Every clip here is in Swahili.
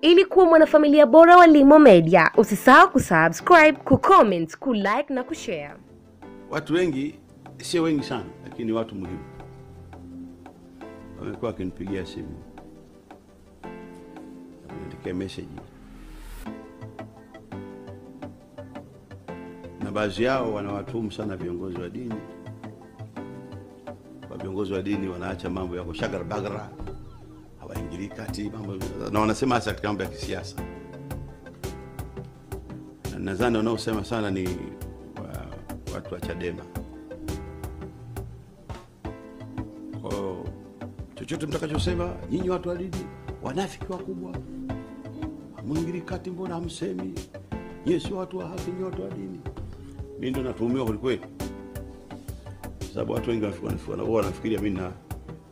Ili kuwa mwanafamilia bora wa Limo Media, usisahau kusubscribe, kucomment, kulike na kushare. Watu wengi, sio wengi sana, lakini watu muhimu wamekuwa wakinipigia simu, kuniandikia meseji, na baadhi yao wanawatuhumu sana viongozi wa dini. Kwa viongozi wa dini wanaacha mambo yako shagara bagara, hawaingilii kati mambo, na wanasema hasa katika mambo ya kisiasa, na nadhani wanaosema sana ni wa, watu wa Chadema. Chochote mtakachosema nyinyi watu wa dini, wanafiki wakubwa, mwingili kati, mbona hamsemi? Nyie sio watu wa haki, nyie watu wa dini. Mi ndo natuhumiwa kwelikweli, sababu watu wengi wanafikiria mi na,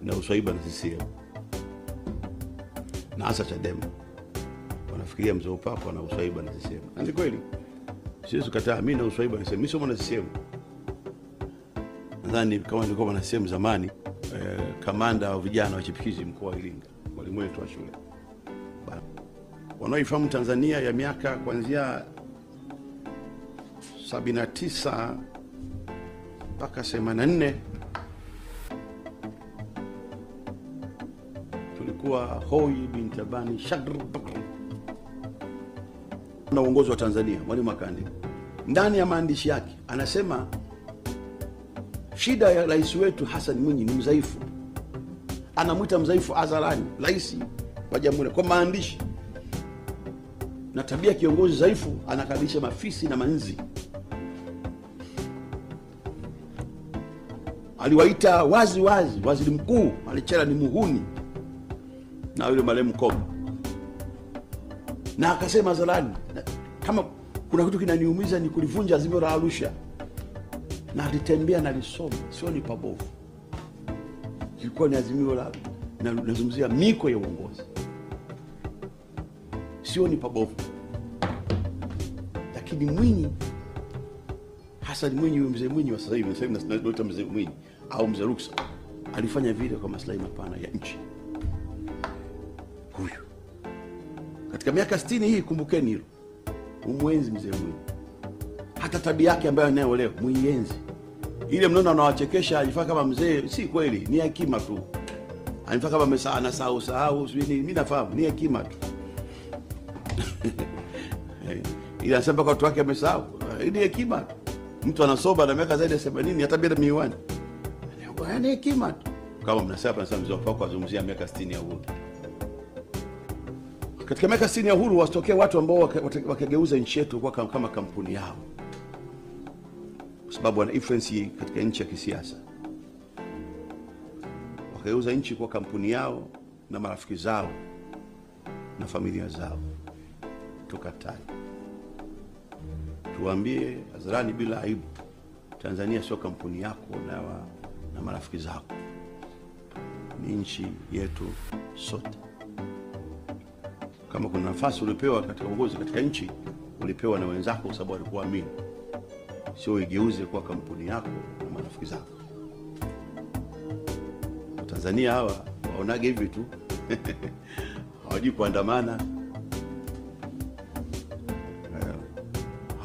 na uswaiba na CCM na hasa Chadema. Wanafikiria mzee Upako na uswaiba na CCM, na ni kweli, siwezi kukataa. Mi na uswaiba na CCM. Mi sio mwana CCM, nadhani kama nilikuwa mwana CCM zamani eh, kamanda wa vijana wa chipukizi mkoa wa Iringa, mwalimu wetu wa shule. Wanaoifahamu Tanzania ya miaka kuanzia 79 mpaka 84 tulikuwa hoi bin tabani bakr na uongozi wa Tanzania. Mwalimu akaandika ndani ya maandishi yake, anasema shida ya rais wetu Hassan Mwinyi ni mdhaifu. Anamwita mdhaifu hadharani rais wa jamhuri kwa maandishi, na tabia kiongozi dhaifu anakabilisha mafisi na manzi. Aliwaita wazi wazi waziri mkuu alichela ni muhuni na yule marehemu Koba, na akasema hadharani, kama kuna kitu kinaniumiza ni kulivunja azimio la Arusha, na alitembea na lisoma, sio ni pabovu, ilikuwa ni azimio la na- nazungumzia miko ya uongozi, sio ni pabovu. Lakini Mwinyi, Hassan Mwinyi, mzee Mwinyi wa sasa hivi, sasa mzee Mwinyi au mzee Ruksa, alifanya vile kwa maslahi mapana ya nchi. Katika miaka 60 hii, kumbukeni hilo, umwenzi mzee Mwinyi, hata tabia yake ambayo anayo leo muienzi. Ile mnono anawachekesha, alifaa kama mzee, si kweli, ni hekima tu. Alifaa kama mesa anasahau sahau, sijui nini, mimi nafahamu ni hekima tu ila anasema watu wake amesahau, Eh, ni hekima tu. Mtu anasoba na miaka zaidi ya 80 hata bila miwani, ni hekima tu. Kama mnasema nasema mzee wako azungumzia miaka 60 ya uhuru katika miaka 60 ya uhuru wasitokee watu ambao wakageuza nchi yetu kuwa kama, kama kampuni yao, kwa sababu wana influence katika nchi ya kisiasa, wakageuza nchi kuwa kampuni yao na marafiki zao na familia zao. Tukatae, tuwaambie hadharani bila aibu, Tanzania sio kampuni yako na, wa, na marafiki zako, ni nchi yetu sote kama kuna nafasi ulipewa katika uongozi katika nchi ulipewa na wenzako, kwa sababu walikuwa amini, sio igeuze kuwa kampuni yako na marafiki zako. Watanzania hawa waonage hivi tu hawajui kuandamana, Eh,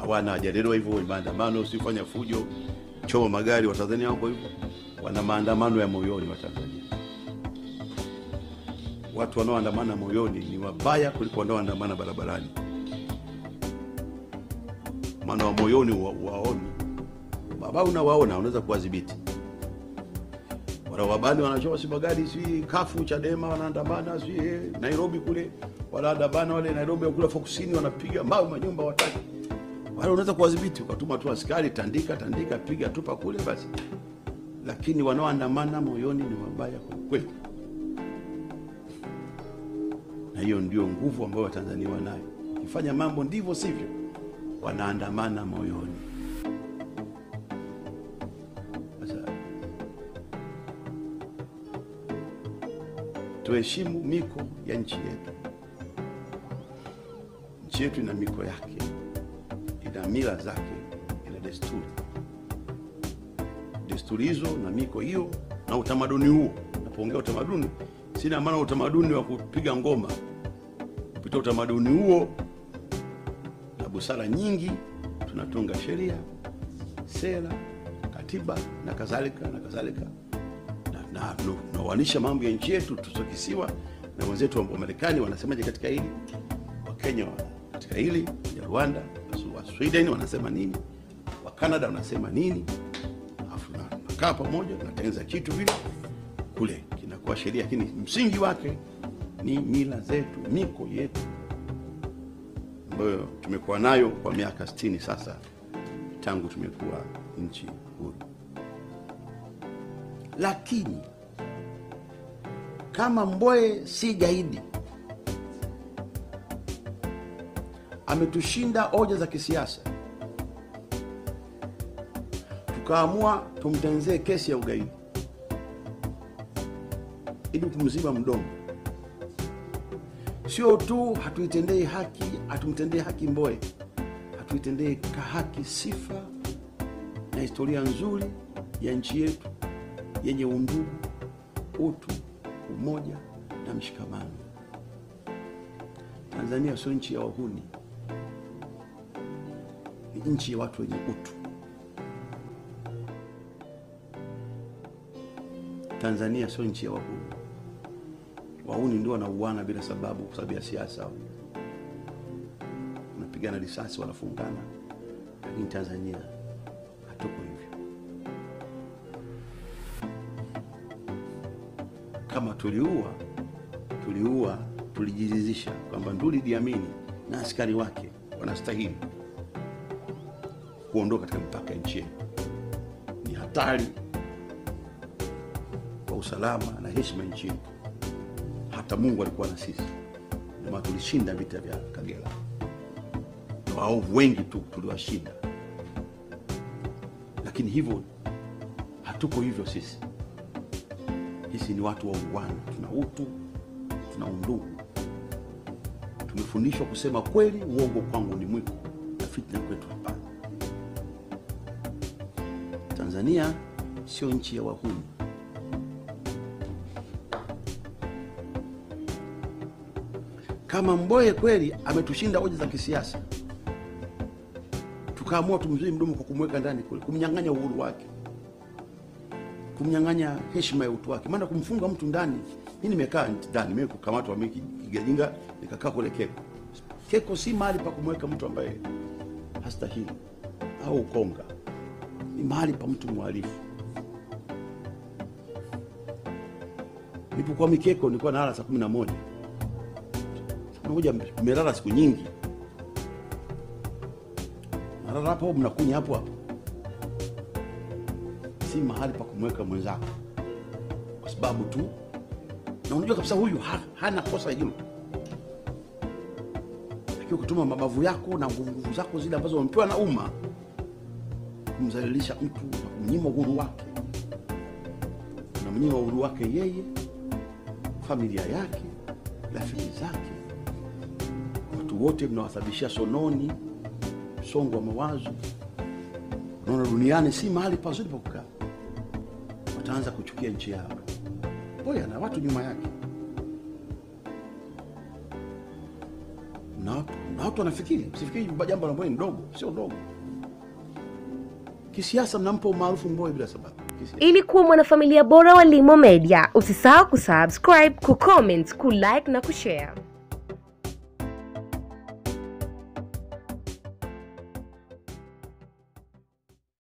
hawana hajalelewa hivyo. Maandamano usifanya fujo, choma magari. Watanzania wako hivyo, wana maandamano ya moyoni. Watanzania watu wanaoandamana moyoni ni wabaya kuliko wanaoandamana barabarani. Maana wa moyoni wa- waoni baba, unawaona unaweza kuwadhibiti. Wanawabani wanachoma si magari, si kafu Chadema wanaandamana, si eh, Nairobi kule wanaandamana, wale Nairobi kule fokusini Kusini wanapiga mawe manyumba wataki, wale unaweza kuwadhibiti, ukatuma tu askari, tandika tandika, piga tupa kule basi. Lakini wanaoandamana moyoni ni wabaya kweli na hiyo ndio nguvu ambayo Watanzania wanayo. Wakifanya mambo ndivyo sivyo, wanaandamana moyoni. Tuheshimu miko ya nchi yetu. Nchi yetu ina miko yake, ina mila zake, ina desturi. Desturi hizo na miko hiyo na utamaduni huo, napoongea utamaduni sina maana utamaduni wa kupiga ngoma. Kupitia utamaduni huo na busara nyingi tunatunga sheria, sera, katiba na kadhalika na kadhalika, na- na tunaoanisha mambo ya nchi yetu tusokisiwa na wenzetu wa Marekani wanasemaje katika hili, Wakenya wa- katika hili, ya Rwanda, wa Sweden wanasema nini, wa Canada wanasema nini, afu na- nakaa pamoja tunatengeneza kitu vile kule kinakuwa sheria, lakini msingi wake ni mila zetu, miko yetu ambayo tumekuwa nayo kwa miaka 60 sasa tangu tumekuwa nchi huru. Lakini kama Mbowe si gaidi, ametushinda hoja za kisiasa, tukaamua tumtenzee kesi ya ugaidi ili kumziba mdomo sio tu hatuitendei haki, hatumtendei haki Mbowe, hatuitendei ka haki sifa na historia nzuri ya nchi yetu yenye undugu, utu, umoja na mshikamano. Tanzania sio nchi ya wahuni, ni nchi ya watu wenye utu. Tanzania sio nchi ya wahuni wahuni ndio wanauana bila sababu, kwa sababu ya siasa, wanapigana risasi, wanafungana. Lakini Tanzania hatuko hivyo. Kama tuliua, tuliua, tulijiridhisha kwamba Nduli Diamini na askari wake wanastahili kuondoka katika mipaka ya nchi yetu. Ni hatari kwa usalama na heshima nchi yetu hata Mungu alikuwa na sisi, ndio tulishinda vita vya Kagera waovu wengi tu tuliwashinda, lakini hivyo hatuko hivyo sisi. Sisi ni watu wa uwana, tuna utu, tuna undugu. Tumefundishwa kusema kweli, uongo kwangu ni mwiko, na fitna kwetu hapana. Tanzania sio nchi ya wahuni. Kama Mboye kweli ametushinda hoja za kisiasa, tukaamua tumzui mdomo kwa kumweka ndani kule, kumnyang'anya uhuru wake, kumnyang'anya heshima ya utu wake. Maana kumfunga mtu ndani, mi nimekaa ndani, mimi kukamatwa mimi nikakaa kule Keko. Keko si mahali pa kumweka mtu ambaye hastahili, au Ukonga ni mahali pa mtu mwalifu Nilipokuwa Mikeko nilikuwa nalala saa kumi na moja moja mmelala siku nyingi, nalala hapo, mnakunya hapo hapo. Si mahali pa kumweka mwenzako. Kwa sababu tu, na unajua kabisa huyu ha, hana kosa hilo, lakini ukituma mabavu yako na nguvu zako zile ambazo wamepewa na umma kumzalilisha mtu na kumnyima uhuru wake, unamnyima uhuru wake yeye, familia yake, rafiki zake wote mnawasababishia sononi, msongo wa mawazo. Unaona, duniani si mahali pazuri pa kukaa, wataanza kuchukia nchi yao. Boya na watu nyuma yake, na watu na watu wanafikiri, msifikiri jambo Mbowe ni dogo, sio dogo. Kisiasa mnampa umaarufu Mbowe bila sababu. Ili kuwa mwanafamilia bora wa Limo Media, usisahau kusubscribe, kucomment, kulike na kushare.